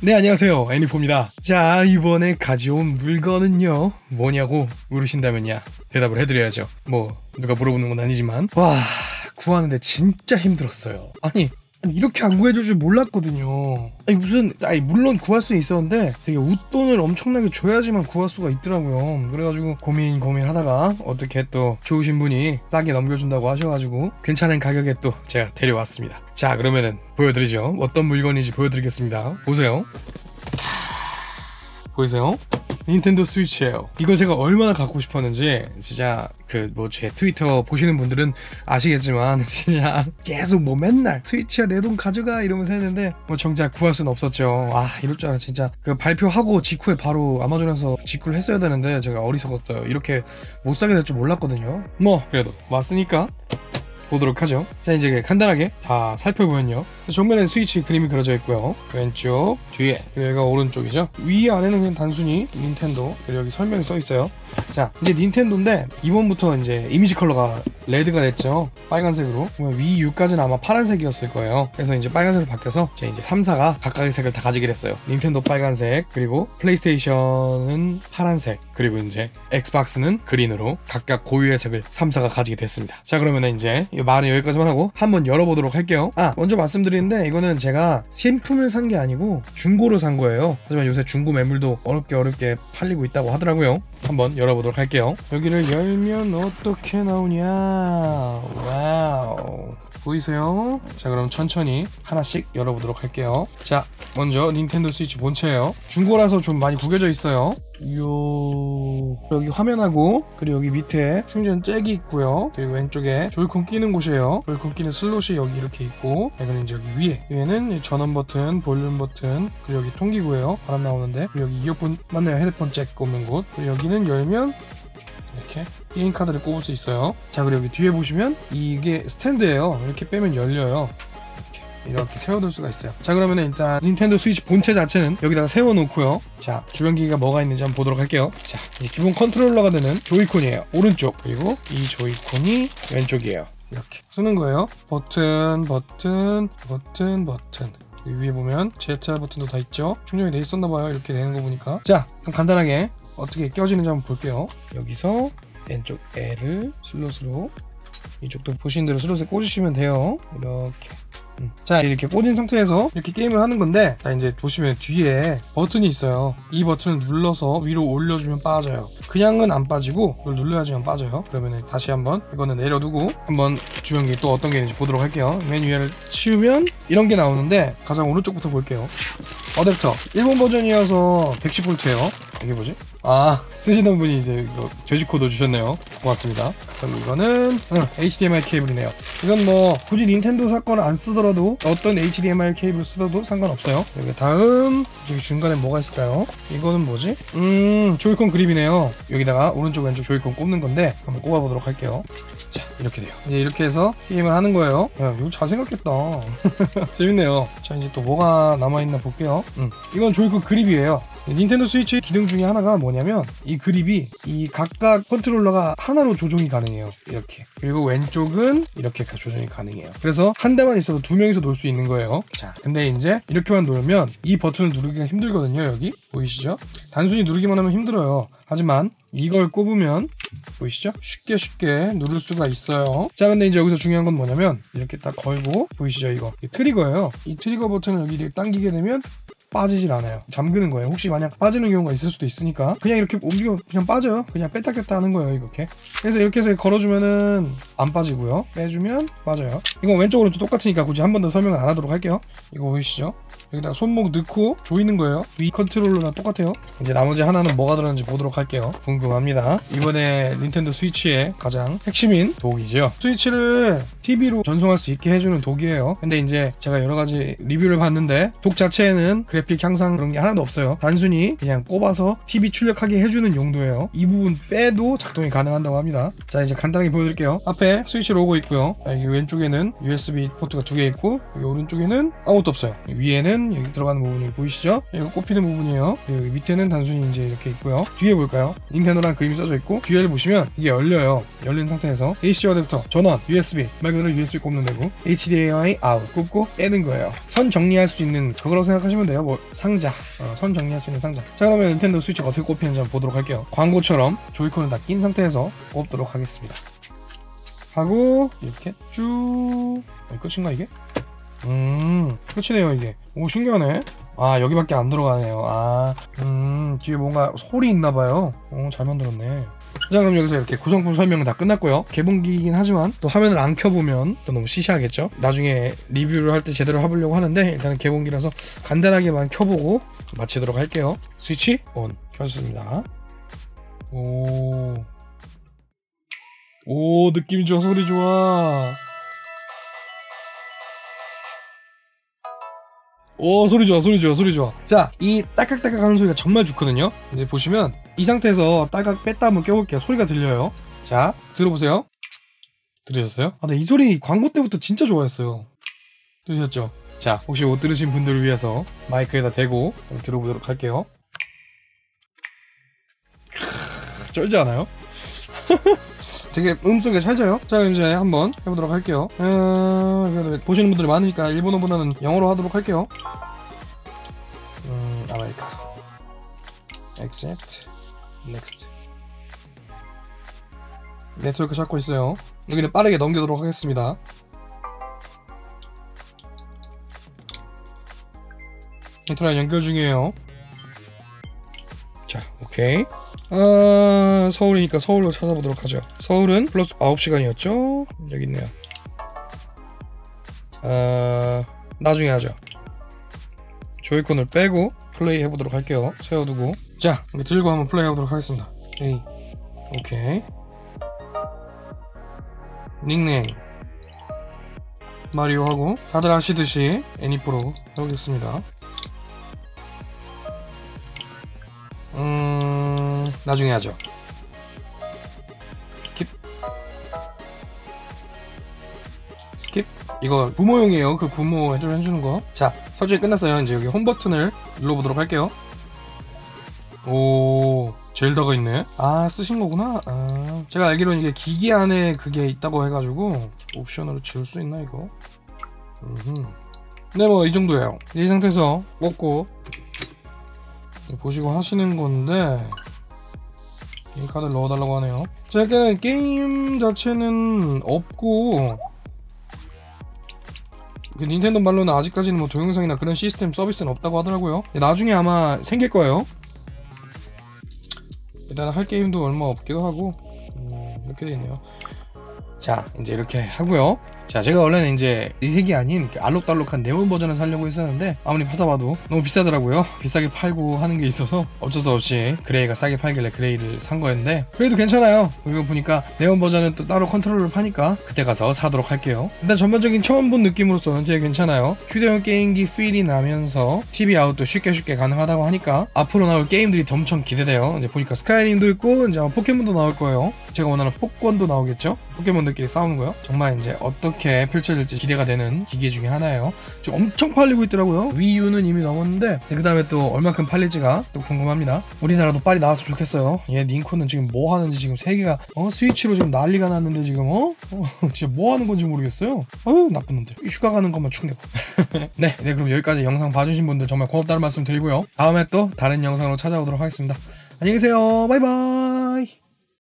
네 안녕하세요. 애니포입니다. 자 이번에 가져온 물건은요. 뭐냐고 물으신다면야 대답을 해드려야죠. 뭐 누가 물어보는 건 아니지만. 와 구하는데 진짜 힘들었어요. 아니 이렇게 안 구해줄 줄 몰랐거든요. 아니 무슨 아니 물론 구할 수 있었는데 되게 웃돈을 엄청나게 줘야지만 구할 수가 있더라고요. 그래가지고 고민 고민하다가 어떻게 또 좋으신 분이 싸게 넘겨준다고 하셔가지고 괜찮은 가격에 또 제가 데려왔습니다. 자 그러면은 보여드리죠. 어떤 물건인지 보여드리겠습니다. 보세요. 보이세요? 닌텐도 스위치예요. 이걸 제가 얼마나 갖고 싶었는지 진짜 그 뭐 제 트위터 보시는 분들은 아시겠지만 진짜 계속 뭐 맨날 스위치야 내 돈 가져가 이러면서 했는데 뭐 정작 구할 수는 없었죠. 아 이럴 줄 알아 진짜 그 발표하고 직후에 바로 아마존에서 직구를 했어야 되는데 제가 어리석었어요. 이렇게 못 사게 될 줄 몰랐거든요. 뭐 그래도 왔으니까 보도록 하죠. 자 이제 간단하게 다 살펴보면요. 정면에 스위치 그림이 그려져 있고요. 왼쪽, 뒤에, 그리고 여기가 오른쪽이죠. 위 아래는 그냥 단순히 닌텐도 그리고 여기 설명이 써 있어요. 자 이제 닌텐도인데 이번부터 이제 이미지 컬러가 레드가 됐죠. 빨간색으로. 위 U까지는 아마 파란색이었을 거예요. 그래서 이제 빨간색으로 바뀌어서 이제, 이제 3사가 각각의 색을 다 가지게 됐어요. 닌텐도 빨간색, 그리고 플레이스테이션은 파란색, 그리고 이제 엑스박스는 그린으로 각각 고유의 색을 3사가 가지게 됐습니다. 자 그러면 이제 이 말은 여기까지만 하고 한번 열어보도록 할게요. 아 먼저 말씀드리는데 이거는 제가 신품을 산 게 아니고 중고로 산 거예요. 하지만 요새 중고 매물도 어렵게 어렵게 팔리고 있다고 하더라고요. 한번 열어보도록 할게요. 여기를 열면 어떻게 나오냐? wow. 보이세요? 자 그럼 천천히 하나씩 열어보도록 할게요 자 먼저 닌텐도 스위치 본체예요. 중고라서 좀 많이 구겨져 있어요. 요 여기 화면하고 그리고 여기 밑에 충전 잭이 있고요. 그리고 왼쪽에 조이콘 끼는 곳이에요. 조이콘 끼는 슬롯이 여기 이렇게 있고 여기는 이제 여기 위에. 위에는 전원 버튼 볼륨 버튼 그리고 여기 통기구예요. 바람 나오는데. 그리고 여기 이어폰 맞나요. 헤드폰 잭 꼽는 곳. 그리고 여기는 열면 이렇게 게임 카드를 꼽을 수 있어요. 자 그리고 여기 뒤에 보시면 이게 스탠드예요. 이렇게 빼면 열려요. 이렇게, 세워둘 수가 있어요. 자 그러면 일단 닌텐도 스위치 본체 자체는 여기다가 세워놓고요. 자 주변 기기가 뭐가 있는지 한번 보도록 할게요. 자 기본 컨트롤러가 되는 조이콘이에요. 오른쪽 그리고 이 조이콘이 왼쪽이에요. 이렇게 쓰는 거예요. 버튼 버튼 버튼 버튼 위에 보면 ZR 버튼도 다 있죠. 충전이 돼 있었나 봐요. 이렇게 되는 거 보니까. 자, 간단하게 어떻게 껴지는지 한번 볼게요. 여기서 왼쪽 L을 슬롯으로 이쪽도 보신 대로 슬롯에 꽂으시면 돼요. 이렇게. 음. 자 이렇게 꽂은 상태에서 이렇게 게임을 하는 건데 자 이제 보시면 뒤에 버튼이 있어요. 이 버튼을 눌러서 위로 올려주면 빠져요. 그냥은 안 빠지고 이걸 눌러야지만 빠져요. 그러면 다시 한번 이거는 내려두고 한번 주변기 또 어떤 게 있는지 보도록 할게요. 맨 위에를 치우면 이런 게 나오는데 가장 오른쪽부터 볼게요 어댑터 일본 버전이어서 110V예요. 이게 뭐지? 아 쓰시던 분이 이제 이거 돼지코도 주셨네요. 고맙습니다. 그럼 이거는 응, HDMI 케이블이네요. 이건 뭐 굳이 닌텐도사 건을 안 쓰더라도 어떤 HDMI 케이블 쓰더라도 상관없어요. 여기 다음 여기 중간에 뭐가 있을까요? 이거는 뭐지? 음 조이콘 그립이네요. 여기다가 오른쪽 왼쪽 조이콘 꼽는 건데 한번 꼽아보도록 할게요. 자 이렇게 돼요. 이제 이렇게 해서 게임을 하는 거예요. 야 이거 잘 생각했다. 재밌네요. 자 이제 또 뭐가 남아있나 볼게요. 음, 이건 조이콘 그립이에요. 닌텐도 스위치 기능 중에 하나가 뭐냐면 이 그립이 이 각각 컨트롤러가 하나로 조종이 가능해요. 이렇게. 그리고 왼쪽은 이렇게 조종이 가능해요. 그래서 한 대만 있어도 두 명이서 놀 수 있는 거예요. 자 근데 이제 이렇게만 놀면 이 버튼을 누르기가 힘들거든요 여기. 보이시죠? 단순히 누르기만 하면 힘들어요. 하지만 이걸 꼽으면 보이시죠? 쉽게 쉽게 누를 수가 있어요. 자, 근데 이제 여기서 중요한 건 뭐냐면 이렇게 딱 걸고 보이시죠? 이거 이 트리거예요. 이 트리거 버튼을 여기 당기게 되면 빠지질 않아요. 잠그는 거예요. 혹시 만약 빠지는 경우가 있을 수도 있으니까 그냥 이렇게 움직여 그냥 빠져요. 그냥 뺐다 꼈다 하는 거예요. 이렇게. 그래서 이렇게 해서 걸어주면은 안 빠지고요. 빼주면 빠져요. 이건 왼쪽으로도 똑같으니까 굳이 한 번 더 설명을 안 하도록 할게요. 이거 보이시죠? 여기다가 손목 넣고 조이는 거예요. Wii 컨트롤러랑 똑같아요. 이제 나머지 하나는 뭐가 들었는지 보도록 할게요. 궁금합니다. 이번에 닌텐도 스위치의 가장 핵심인 독이죠. 스위치를 TV로 전송할 수 있게 해주는 독이에요. 근데 이제 제가 여러 가지 리뷰를 봤는데 독 자체에는 그래픽 향상 그런 게 하나도 없어요. 단순히 그냥 꼽아서 TV 출력하게 해주는 용도예요. 이 부분 빼도 작동이 가능한다고 합니다. 자 이제 간단하게 보여드릴게요. 앞에 스위치 로고 있고요. 여기 왼쪽에는 USB 포트가 두 개 있고 여기 오른쪽에는 아무것도 없어요. 위에는 여기 들어가는 부분이 보이시죠? 이거 꼽히는 부분이에요. 여기 밑에는 단순히 이제 이렇게 있고요. 뒤에 볼까요? 닌텐도랑 그림이 써져 있고 뒤에를 보시면 이게 열려요. 열린 상태에서 AC 어댑터, 전원, USB 말 그대로 USB 꼽는 데고 HDMI 아웃 꼽고 빼는 거예요. 선 정리할 수 있는 저거라고 생각하시면 돼요. 뭐 상자, 어, 선 정리할 수 있는 상자. 자 그러면 닌텐도 스위치가 어떻게 꼽히는지 한번 보도록 할게요. 광고처럼 조이콘을 다 낀 상태에서 꼽도록 하겠습니다. 하고 이렇게 쭉 어, 끝인가 이게? 음 끝이네요 이게 오 신기하네 아 여기밖에 안 들어가네요 아음 뒤에 뭔가 소리 있나봐요 오 잘 만들었네 자 그럼 여기서 이렇게 구성품 설명은 다 끝났고요. 개봉기이긴 하지만 또 화면을 안 켜보면 또 너무 시시하겠죠? 나중에 리뷰를 할 때 제대로 해보려고 하는데 일단 은 개봉기라서 간단하게만 켜보고 마치도록 할게요. 스위치 온. 켰습니다. 오. 오 느낌 좋아. 소리 좋아 오 소리 좋아 소리 좋아 소리 좋아. 자 이 딸깍딸깍 하는 소리가 정말 좋거든요. 이제 보시면 이 상태에서 딸깍 뺐다 한번 껴볼게요. 소리가 들려요. 자 들어보세요. 들으셨어요? 아, 네, 이 소리 광고 때부터 진짜 좋아했어요. 들으셨죠? 자 혹시 못 들으신 분들을 위해서 마이크에다 대고 들어보도록 할게요. 쩔지 않아요? 되게 음색이 찰져요. 자, 이제 한번 해보도록 할게요. 어, 보시는 분들이 많으니까 일본어보다는 영어로 하도록 할게요. 음, 아메리카. accept, next. 네트워크 찾고 있어요. 여기는 빠르게 넘기도록 하겠습니다. 인터넷 연결 중이에요. 자, 오케이. 아, 서울이니까 서울로 찾아보도록 하죠. 서울은 플러스 9시간이었죠? 여기 있네요. 아, 나중에 하죠. 조이콘을 빼고 플레이 해보도록 할게요. 세워두고. 자, 들고 한번 플레이 해보도록 하겠습니다. 에이. 오케이. 닉네임. 마리오 하고, 다들 아시듯이 애니프로 해보겠습니다. 나중에 하죠. skip. skip. 이거 부모용이에요. 그 부모 해주는 거. 자, 설정이 끝났어요. 이제 여기 홈 버튼을 눌러보도록 할게요. 오, 젤다가 있네. 아, 쓰신 거구나. 아, 제가 알기로는 이게 기기 안에 그게 있다고 해가지고 옵션으로 지울 수 있나 이거? 음흠. 네, 뭐 이 정도예요. 이 상태에서 꽂고 보시고 하시는 건데 게임 카드를 넣어달라고 하네요. 자, 일단 게임 자체는 없고 그 닌텐도 말로는 아직까지는 뭐 동영상이나 그런 시스템 서비스는 없다고 하더라고요. 나중에 아마 생길 거예요. 일단 할 게임도 얼마 없기도 하고 음, 이렇게 돼 있네요. 자, 이제 이렇게 하고요. 자, 제가 원래는 이제 회색이 아닌 알록달록한 네온 버전을 살려고 했었는데 아무리 찾아봐도 너무 비싸더라고요. 비싸게 팔고 하는 게 있어서 어쩔 수 없이 그레이가 싸게 팔길래 그레이를 산 거였는데 그래도 괜찮아요. 이거 보니까 네온 버전은 또 따로 컨트롤을 파니까 그때 가서 사도록 할게요. 일단 전반적인 처음 본 느낌으로서는 되게 괜찮아요. 휴대용 게임기 feel이 나면서 TV out도 쉽게 쉽게 가능하다고 하니까 앞으로 나올 게임들이 엄청 기대돼요. 이제 보니까 스카이림도 있고 이제 포켓몬도 나올 거예요. 제가 원하는 폭권도 나오겠죠. 포켓몬들끼리 싸우는 거요. 정말 이제 어떻게 펼쳐질지 기대가 되는 기계 중에 하나예요. 지금 엄청 팔리고 있더라고요. 위유는 이미 넘었는데 그 다음에 또 얼마큼 팔릴지가 또 궁금합니다. 우리나라도 빨리 나왔으면 좋겠어요. 얘 링코는 지금 뭐 하는지 지금 세계가 어 스위치로 지금 난리가 났는데 지금 어? 어 진짜 뭐 하는 건지 모르겠어요. 어휴 나쁜 놈들. 휴가 가는 것만 축내고. 네, 네 그럼 여기까지 영상 봐주신 분들 정말 고맙다는 말씀 드리고요. 다음에 또 다른 영상으로 찾아오도록 하겠습니다. 안녕히 계세요. 바이바이.